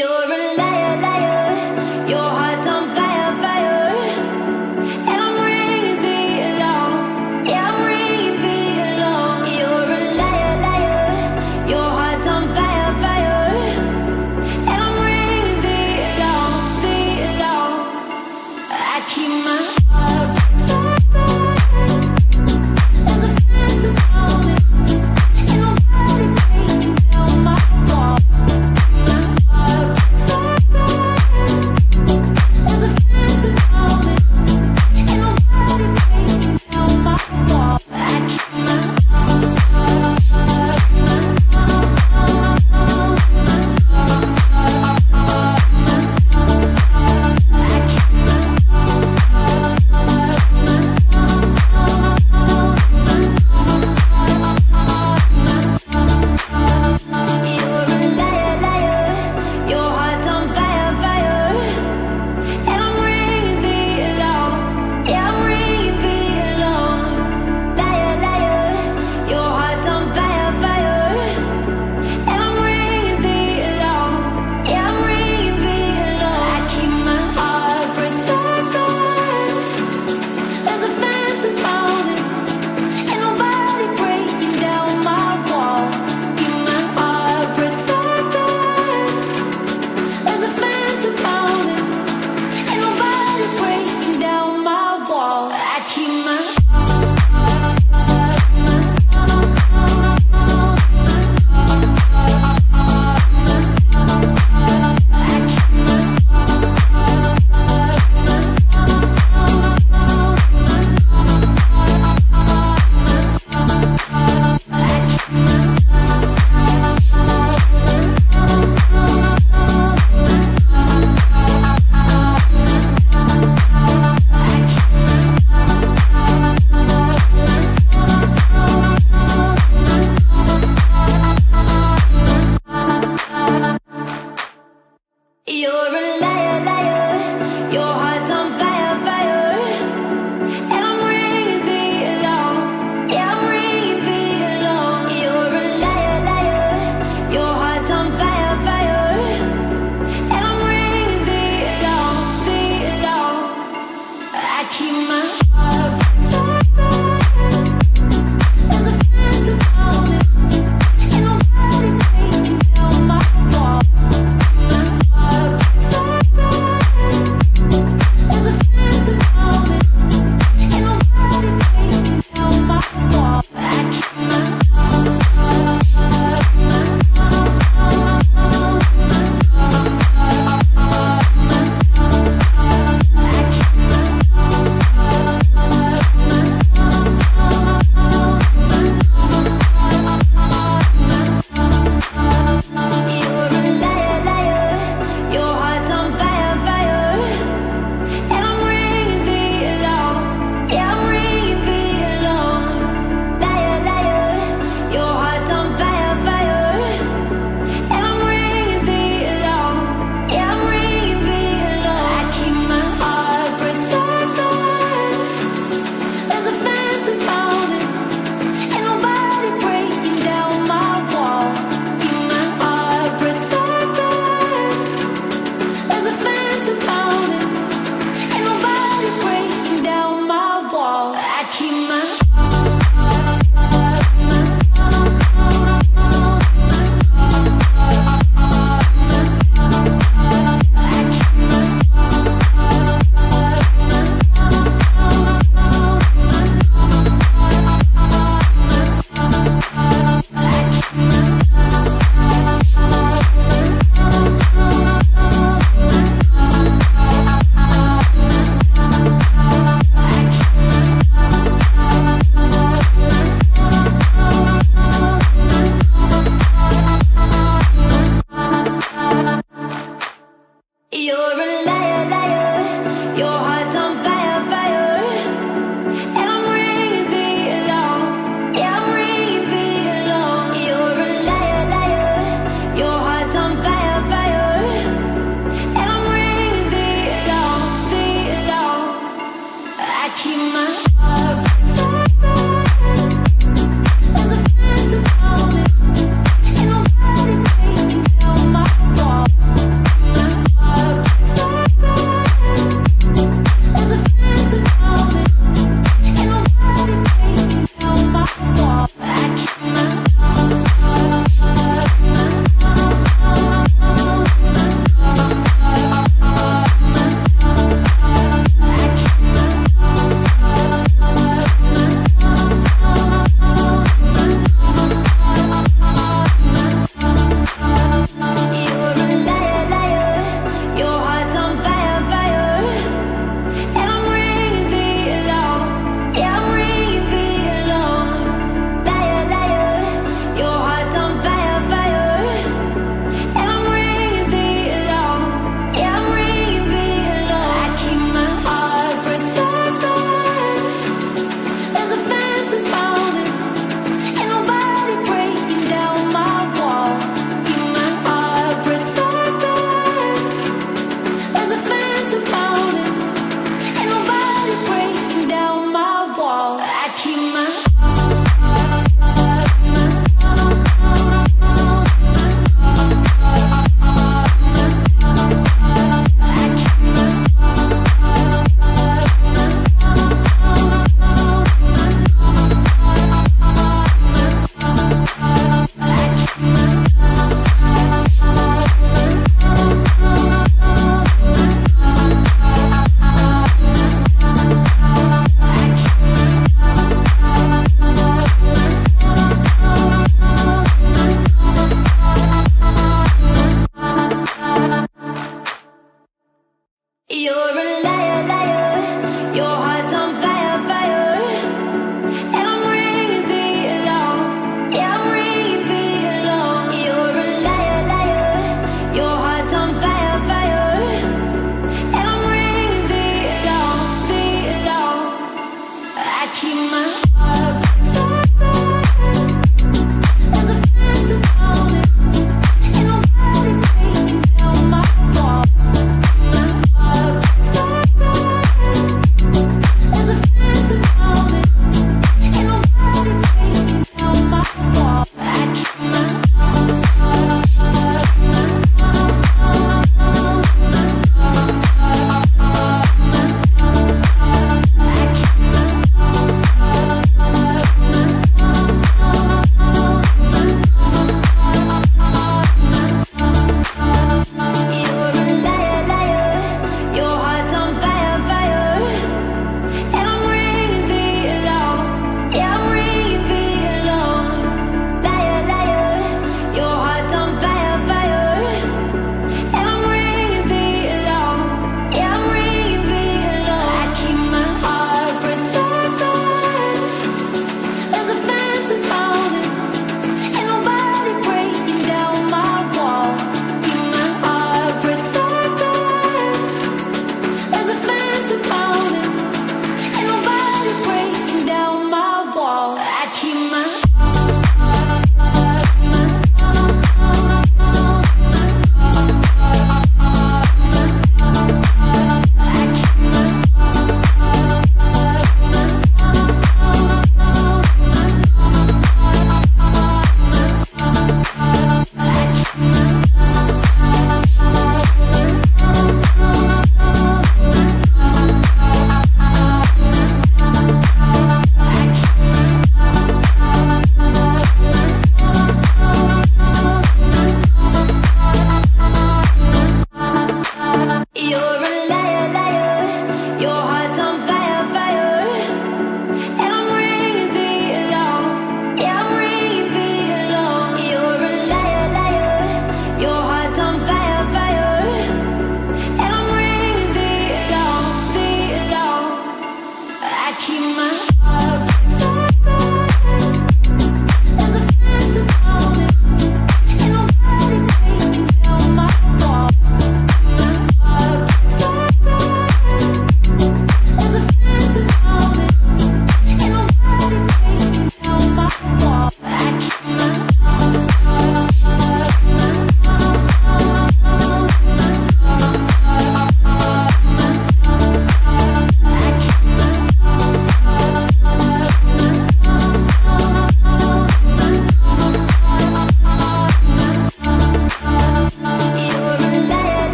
You're alive.